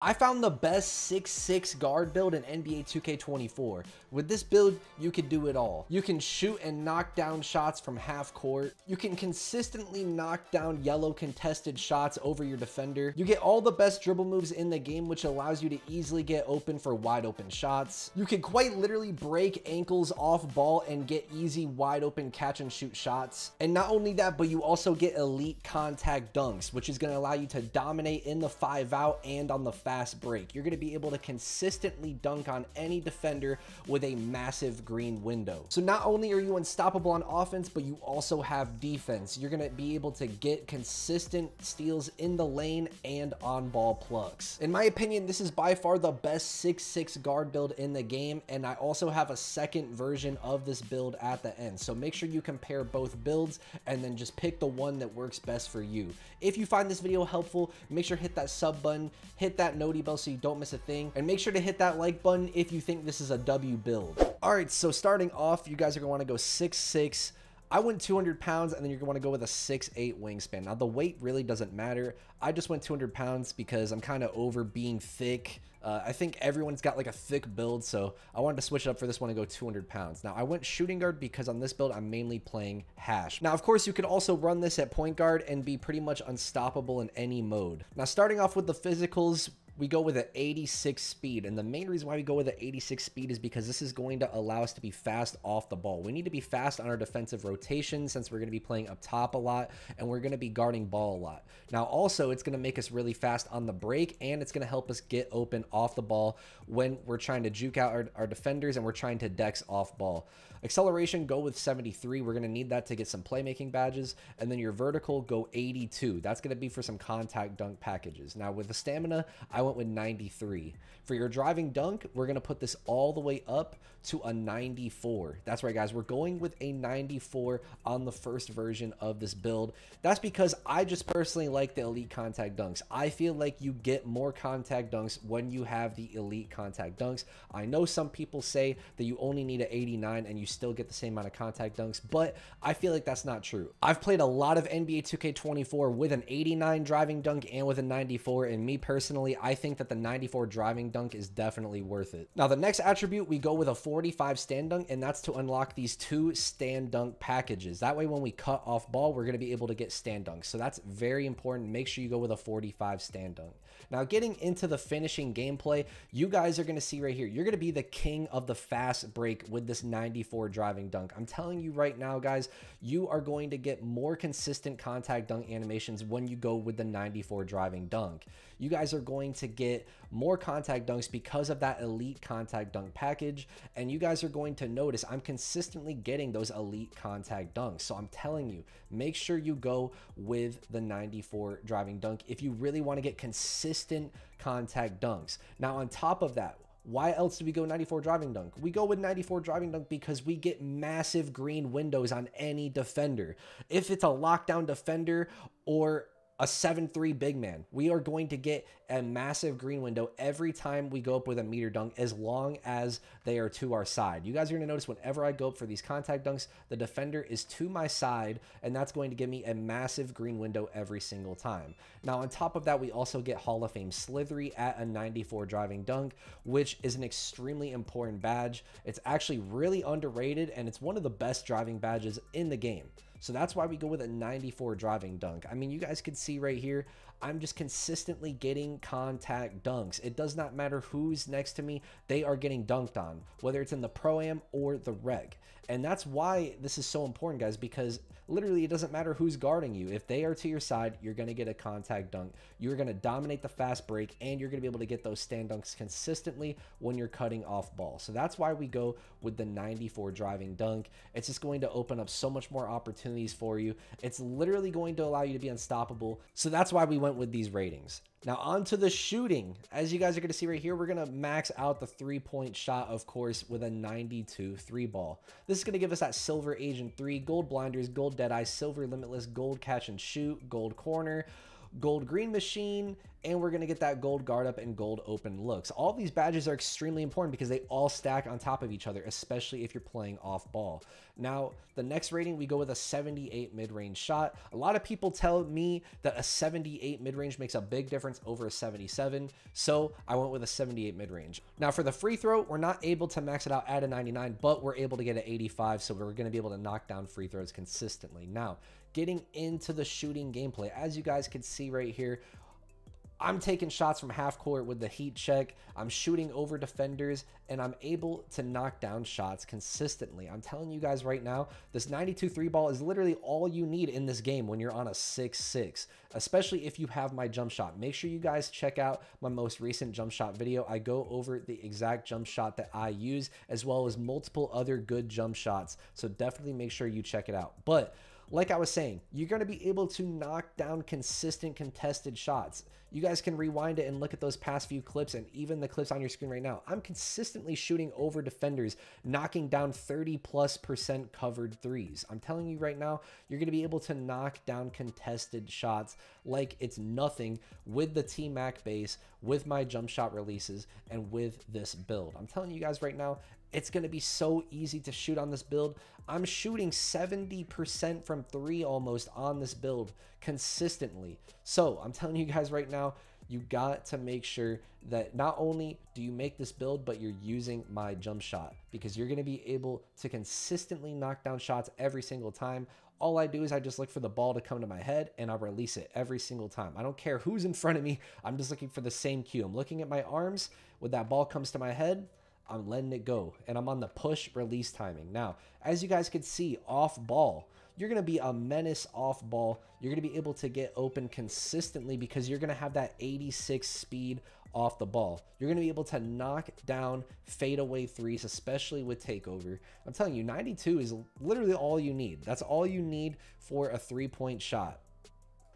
I found the best 6-6 guard build in NBA 2K24. With this build, you can do it all. You can shoot and knock down shots from half court. You can consistently knock down yellow contested shots over your defender. You get all the best dribble moves in the game, which allows you to easily get open for wide open shots. You can quite literally break ankles off ball and get easy wide open catch and shoot shots. And not only that, but you also get elite contact dunks, which is going to allow you to dominate in the five out and on the fast break. You're going to be able to consistently dunk on any defender with a massive green window. So not only are you unstoppable on offense, but you also have defense. You're going to be able to get consistent steals in the lane and on ball plucks. In my opinion, this is by far the best 6-6 guard build in the game. And I also have a second version of this build at the end. So make sure you compare both builds and then just pick the one that works best for you. If you find this video helpful, make sure hit that sub button, hit that noti bell so you don't miss a thing. And make sure to hit that like button if you think this is a W build. All right, so starting off, you guys are want to go 6'6". I went 200 pounds and then you're want to go with a 6'8 wingspan. Now, the weight really doesn't matter. I just went 200 pounds because I'm kind of over being thick. Uh, I think everyone's got like a thick build, so I wanted to switch it up for this one and go 200 pounds. Now, I went shooting guard because on this build, I'm mainly playing hash. Now, of course, you could also run this at point guard and be pretty much unstoppable in any mode. Now, starting off with the physicals, we go with an 86 speed. And the main reason why we go with an 86 speed is because this is going to allow us to be fast off the ball. We need to be fast on our defensive rotation since we're going to be playing up top a lot and we're going to be guarding ball a lot. Now, also, it's going to make us really fast on the break and it's going to help us get open off the ball when we're trying to juke out our, our defenders and we're trying to dex off ball. Acceleration, go with 73. We're going to need that to get some playmaking badges. And then your vertical, go 82. That's going to be for some contact dunk packages. Now, with the stamina, I went with 93. For your driving dunk, we're going to put this all the way up to a 94. That's right, guys. We're going with a 94 on the first version of this build. That's because I just personally like the elite contact dunks. I feel like you get more contact dunks when you have the elite contact dunks. I know some people say that you only need an 89 and you still get the same amount of contact dunks, but I feel like that's not true. I've played a lot of NBA 2K24 with an 89 driving dunk and with a 94, and me personally, I think that the 94 driving dunk is definitely worth it. Now, the next attribute, we go with a 45 stand dunk, and that's to unlock these two stand dunk packages. That way, when we cut off ball, we're going to be able to get stand dunks. So that's very important. Make sure you go with a 45 stand dunk. Now, getting into the finishing gameplay, you guys are going to see right here, you're going to be the king of the fast break with this 94 driving dunk. I'm telling you right now, guys, you are going to get more consistent contact dunk animations when you go with the 94 driving dunk. You guys are going to get more contact dunks because of that elite contact dunk package. And you guys are going to notice I'm consistently getting those elite contact dunks. So I'm telling you, make sure you go with the 94 driving dunk if you really want to get consistent contact dunks. Now, on top of that, why else do we go 94 driving dunk? We go with 94 driving dunk because we get massive green windows on any defender. If it's a lockdown defender or a 7-3 big man. We are going to get a massive green window every time we go up with a meter dunk as long as they are to our side. You guys are going to notice whenever I go up for these contact dunks, the defender is to my side, and that's going to give me a massive green window every single time. Now, on top of that, we also get Hall of Fame Slithery at a 94 driving dunk, which is an extremely important badge. It's actually really underrated, and it's one of the best driving badges in the game. So that's why we go with a 94 driving dunk. I mean, you guys can see right here, I'm just consistently getting contact dunks. It does not matter who's next to me, they are getting dunked on, whether it's in the Pro Am or the Rec. And that's why this is so important, guys, because literally it doesn't matter who's guarding you. If they are to your side, you're going to get a contact dunk. You're going to dominate the fast break, and you're going to be able to get those stand dunks consistently when you're cutting off ball. So that's why we go with the 94 driving dunk. It's just going to open up so much more opportunities for you. It's literally going to allow you to be unstoppable. So that's why we went with these ratings. Now on to the shooting. As you guys are going to see right here, we're going to max out the three-point shot, of course, with a 92 three ball. This is going to give us that silver agent 3, gold blinders, gold dead eye, silver limitless, gold catch and shoot, gold corner, gold green machine, and we're going to get that gold guard up and gold open looks. All these badges are extremely important because they all stack on top of each other, especially if you're playing off ball. Now, the next rating, we go with a 78 mid-range shot. A lot of people tell me that a 78 mid-range makes a big difference over a 77, so I went with a 78 mid-range. Now, for the free throw, we're not able to max it out at a 99, but we're able to get an 85, so we're going to be able to knock down free throws consistently. Now, getting into the shooting gameplay, as you guys can see right here, I'm taking shots from half court with the heat check. I'm shooting over defenders and I'm able to knock down shots consistently. I'm telling you guys right now, this 92 three ball is literally all you need in this game when you're on a 6-6, especially if you have my jump shot. Make sure you guys check out my most recent jump shot video. I go over the exact jump shot that I use as well as multiple other good jump shots. So definitely make sure you check it out. But like I was saying, you're going to be able to knock down consistent contested shots. You guys can rewind it and look at those past few clips and even the clips on your screen right now. I'm consistently shooting over defenders, knocking down 30 plus percent covered threes. I'm telling you right now, you're going to be able to knock down contested shots like it's nothing with the T-Mac base, with my jump shot releases, and with this build. I'm telling you guys right now, it's going to be so easy to shoot on this build. I'm shooting 70% from three almost on this build consistently. So I'm telling you guys right now, you got to make sure that not only do you make this build, but you're using my jump shot because you're going to be able to consistently knock down shots every single time. All I do is I just look for the ball to come to my head and I'll release it every single time. I don't care who's in front of me. I'm just looking for the same cue. I'm looking at my arms. When that ball comes to my head, I'm letting it go and I'm on the push release timing. Now, as you guys can see off ball, you're going to be a menace off ball. You're going to be able to get open consistently because you're going to have that 86 speed off the ball. You're going to be able to knock down fadeaway threes, especially with takeover. I'm telling you, 92 is literally all you need. That's all you need for a three point shot.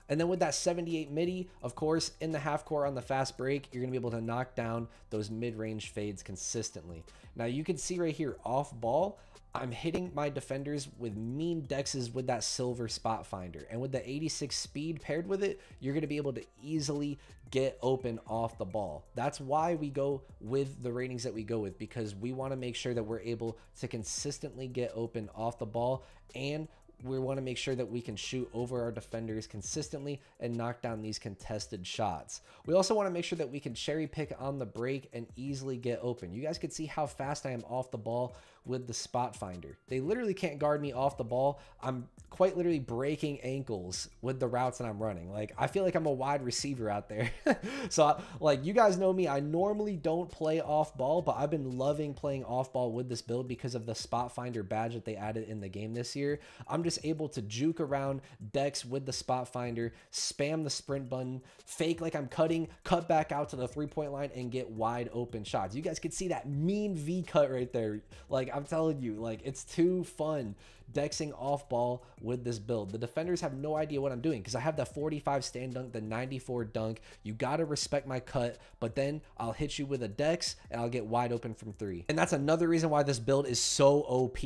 And then with that 78 midi, of course, in the half court on the fast break, you're to be able to knock down those mid-range fades consistently. Now you can see right here off ball, I'm hitting my defenders with mean dexes with that silver spot finder. And with the 86 speed paired with it, you're to be able to easily get open off the ball. That's why we go with the ratings that we go with because we want to make sure that we're able to consistently get open off the ball and we want to make sure that we can shoot over our defenders consistently and knock down these contested shots. We also want to make sure that we can cherry pick on the break and easily get open. You guys can see how fast I am off the ball with the spot finder. They literally can't guard me off the ball. I'm quite literally breaking ankles with the routes that I'm running. Like I feel like I'm a wide receiver out there. so like you guys know me, I normally don't play off ball, but I've been loving playing off ball with this build because of the spot finder badge that they added in the game this year. I'm just able to juke around dex with the spot finder, spam the sprint button, fake like I'm cutting, cut back out to the three point line and get wide open shots. You guys can see that mean V cut right there. Like I'm telling you, like it's too fun dexing off ball with this build. The defenders have no idea what I'm doing because I have the 45 stand dunk, the 94 dunk. You got to respect my cut, but then I'll hit you with a dex and I'll get wide open from three. And that's another reason why this build is so OP.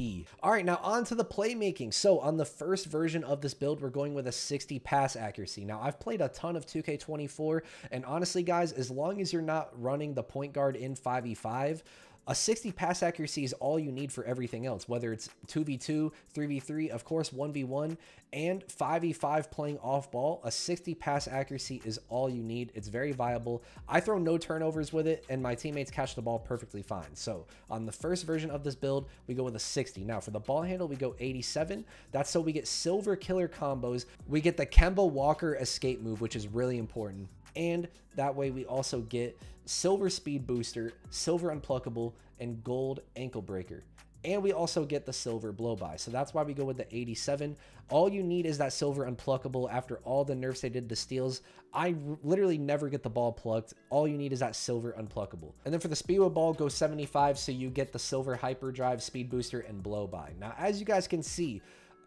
All right, now on to the playmaking. So on the first version of this build, we're going with a 60 pass accuracy. Now I've played a ton of 2K24 and honestly guys, as long as you're not running the point guard in 5v5, a 60 pass accuracy is all you need for everything else, whether it's 2v2, 3v3, of course, 1v1, and 5v5 playing off ball. A 60 pass accuracy is all you need. It's very viable. I throw no turnovers with it, and my teammates catch the ball perfectly fine. So on the first version of this build, we go with a 60. Now for the ball handle, we go 87. That's so we get silver killer combos. We get the Kemba Walker escape move, which is really important and that way we also get silver speed booster, silver unpluckable, and gold ankle breaker. And we also get the silver blow by. So that's why we go with the 87. All you need is that silver unpluckable after all the nerfs they did to steals. I literally never get the ball plucked. All you need is that silver unpluckable. And then for the speedway ball, go 75 so you get the silver hyperdrive, speed booster, and blow by. Now, as you guys can see,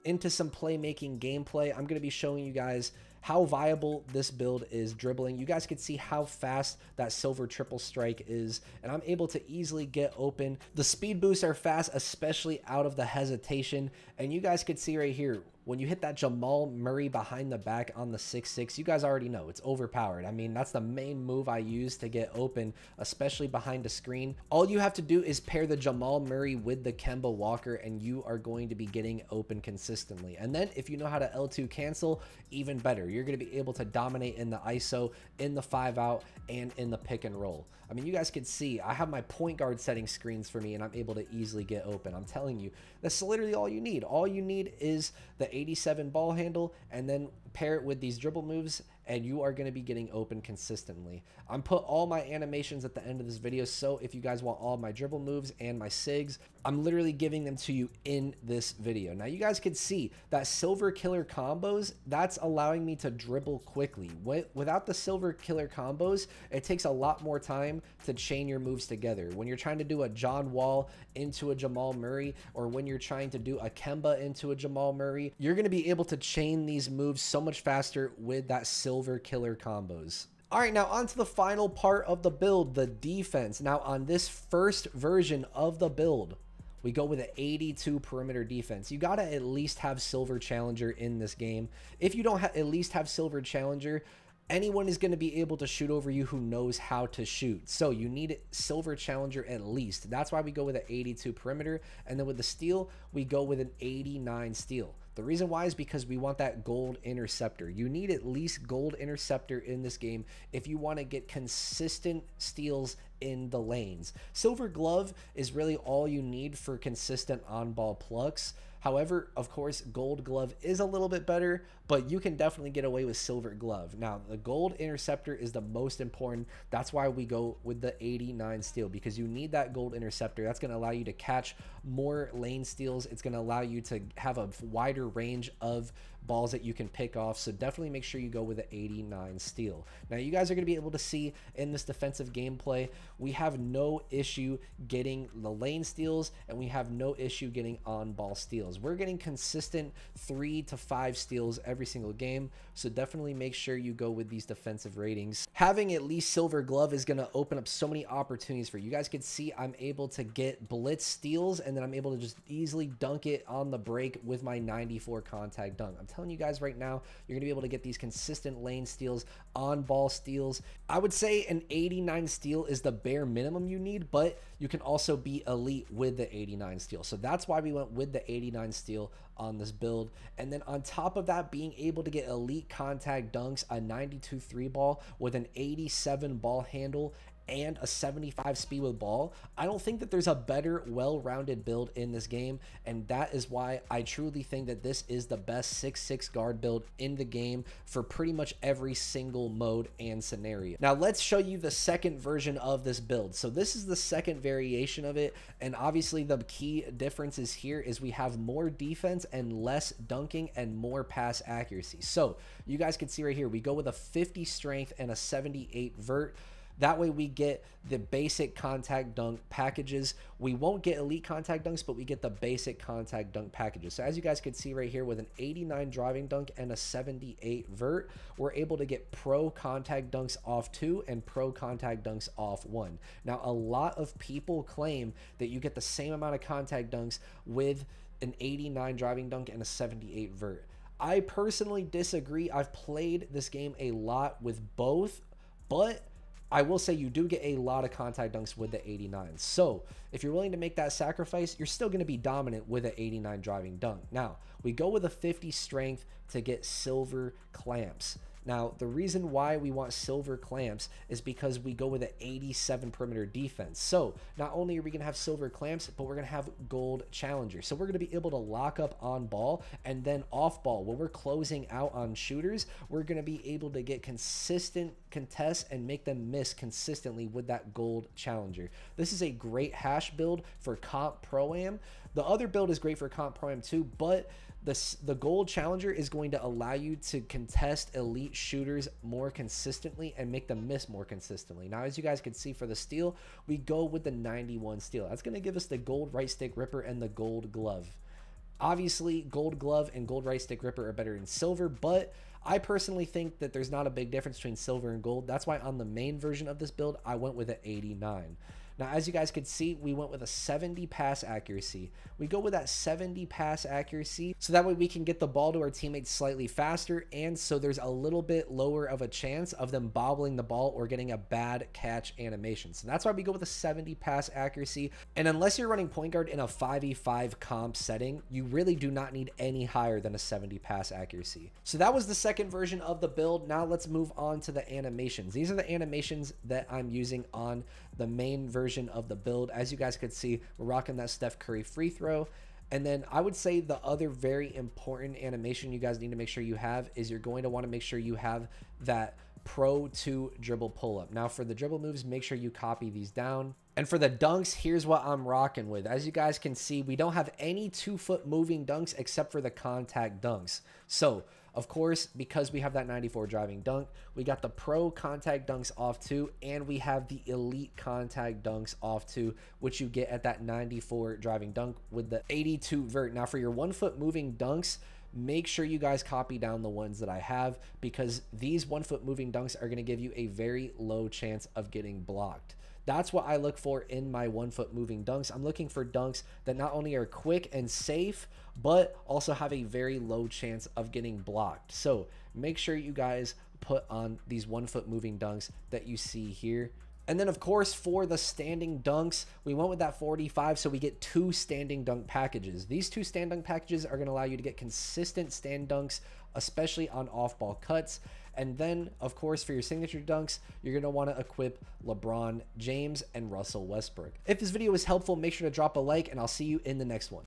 into some playmaking gameplay, I'm going to be showing you guys how viable this build is dribbling. You guys can see how fast that silver triple strike is, and I'm able to easily get open. The speed boosts are fast, especially out of the hesitation, and you guys can see right here, when you hit that Jamal Murray behind the back on the 6-6, you guys already know it's overpowered. I mean, that's the main move I use to get open, especially behind a screen. All you have to do is pair the Jamal Murray with the Kemba Walker, and you are going to be getting open consistently. And then if you know how to L2 cancel, even better. You're going to be able to dominate in the ISO, in the 5 out, and in the pick and roll. I mean, you guys can see I have my point guard setting screens for me and I'm able to easily get open. I'm telling you, that's literally all you need. All you need is the 87 ball handle and then pair it with these dribble moves and you are going to be getting open consistently. I'm put all my animations at the end of this video, so if you guys want all my dribble moves and my SIGs, I'm literally giving them to you in this video. Now you guys can see that silver killer combos, that's allowing me to dribble quickly. Without the silver killer combos, it takes a lot more time to chain your moves together. When you're trying to do a John Wall into a Jamal Murray, or when you're trying to do a Kemba into a Jamal Murray, you're going to be able to chain these moves so much faster with that silver killer combos. All right, now on to the final part of the build, the defense. Now on this first version of the build, we go with an 82 perimeter defense. You got to at least have Silver Challenger in this game. If you don't at least have Silver Challenger, anyone is going to be able to shoot over you who knows how to shoot. So you need Silver Challenger at least. That's why we go with an 82 perimeter. And then with the steal, we go with an 89 steal. The reason why is because we want that gold interceptor. You need at least gold interceptor in this game if you want to get consistent steals in the lanes. Silver glove is really all you need for consistent on-ball plucks. However, of course, gold glove is a little bit better, but you can definitely get away with silver glove. Now, the gold interceptor is the most important. That's why we go with the 89 steal because you need that gold interceptor. That's going to allow you to catch more lane steals. It's going to allow you to have a wider range of balls that you can pick off. So definitely make sure you go with the 89 steal. Now you guys are going to be able to see in this defensive gameplay, we have no issue getting the lane steals and we have no issue getting on ball steals. We're getting consistent three to five steals every single game. So definitely make sure you go with these defensive ratings. Having at least silver glove is going to open up so many opportunities for you. You guys can see I'm able to get blitz steals and then I'm able to just easily dunk it on the break with my 94 contact dunk. I'm telling you guys right now, you're going to be able to get these consistent lane steals, on ball steals. I would say an 89 steal is the bare minimum you need, but you can also be elite with the 89 steal. So that's why we went with the 89 steal on this build. And then on top of that, being able to get elite contact dunks, a 92 three ball with an 87 ball handle and a 75 speed with ball, I don't think that there's a better, well-rounded build in this game, and that is why I truly think that this is the best 6-6 guard build in the game for pretty much every single mode and scenario. Now let's show you the second version of this build. So this is the second variation of it, and obviously the key difference is here is we have more defense and less dunking and more pass accuracy. So you guys can see right here, we go with a 50 strength and a 78 vert. That way we get the basic contact dunk packages. We won't get elite contact dunks, but we get the basic contact dunk packages. So as you guys can see right here with an 89 driving dunk and a 78 vert, we're able to get pro contact dunks off two and pro contact dunks off one. Now, a lot of people claim that you get the same amount of contact dunks with an 89 driving dunk and a 78 vert. I personally disagree. I've played this game a lot with both, but I will say you do get a lot of contact dunks with the 89. So if you're willing to make that sacrifice, you're still going to be dominant with an 89 driving dunk. Now, we go with a 50 strength to get silver clamps. Now, the reason why we want silver clamps is because we go with an 87 perimeter defense. So not only are we going to have silver clamps, but we're going to have gold challenger. So we're going to be able to lock up on ball and then off ball. When we're closing out on shooters, we're going to be able to get consistent contests and make them miss consistently with that gold challenger. This is a great hash build for comp pro-am. The other build is great for comp pro-am too, but the, the gold challenger is going to allow you to contest elite shooters more consistently and make them miss more consistently. Now, as you guys can see for the steal, we go with the 91 steal. That's going to give us the gold right stick ripper and the gold glove. Obviously, gold glove and gold right stick ripper are better than silver, but I personally think that there's not a big difference between silver and gold. That's why on the main version of this build, I went with an 89. Now, as you guys could see, we went with a 70 pass accuracy. We go with that 70 pass accuracy so that way we can get the ball to our teammates slightly faster and so there's a little bit lower of a chance of them bobbling the ball or getting a bad catch animation. So that's why we go with a 70 pass accuracy. And unless you're running point guard in a 5v5 comp setting, you really do not need any higher than a 70 pass accuracy. So that was the second version of the build. Now let's move on to the animations. These are the animations that I'm using on the main version of the build. As you guys could see, we're rocking that Steph Curry free throw. And then I would say the other very important animation you guys need to make sure you have is you're going to want to make sure you have that Pro 2 dribble pull up. Now for the dribble moves, make sure you copy these down. And for the dunks, here's what I'm rocking with. As you guys can see, we don't have any two foot moving dunks except for the contact dunks. So of course, because we have that 94 driving dunk, we got the pro contact dunks off two, and we have the elite contact dunks off two, which you get at that 94 driving dunk with the 82 vert. Now, for your one foot moving dunks, make sure you guys copy down the ones that I have because these one foot moving dunks are going to give you a very low chance of getting blocked. That's what I look for in my one foot moving dunks. I'm looking for dunks that not only are quick and safe, but also have a very low chance of getting blocked. So make sure you guys put on these one foot moving dunks that you see here. And then, of course, for the standing dunks, we went with that 45, so we get two standing dunk packages. These two stand dunk packages are going to allow you to get consistent stand dunks, especially on off ball cuts. And then, of course, for your signature dunks, you're going to want to equip LeBron James and Russell Westbrook. If this video was helpful, make sure to drop a like, and I'll see you in the next one.